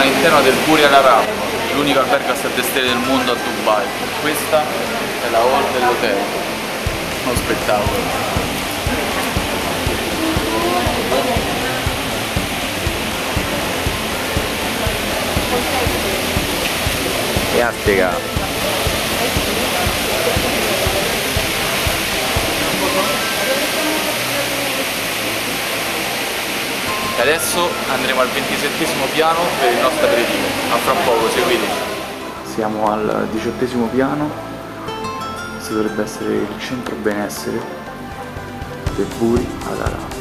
all'interno del Burial Arab, l'unico albergo a 7 stelle del mondo a Dubai. Questa è la hall dell'hotel. Uno spettacolo. Caspita. Adesso andremo al 27 piano per il nostro aperitivo. A fra poco, seguiteci. Siamo al diciottesimo piano, questo dovrebbe essere il centro benessere del Buri ad Arab.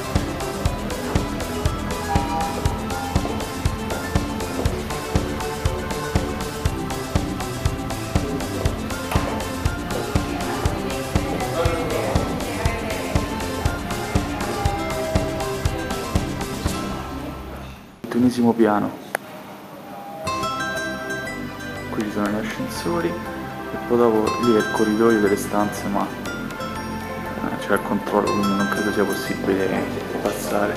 Ventunesimo piano. Qui ci sono gli ascensori e poi dopo lì è il corridoio delle stanze ma eh, c'è il controllo quindi non credo sia possibile passare.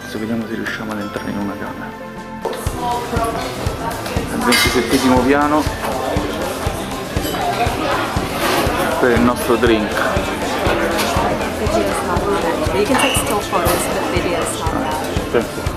Adesso vediamo se riusciamo ad entrare in una camera. Al ventisettesimo piano per il nostro drink You can take still photos, but videos not.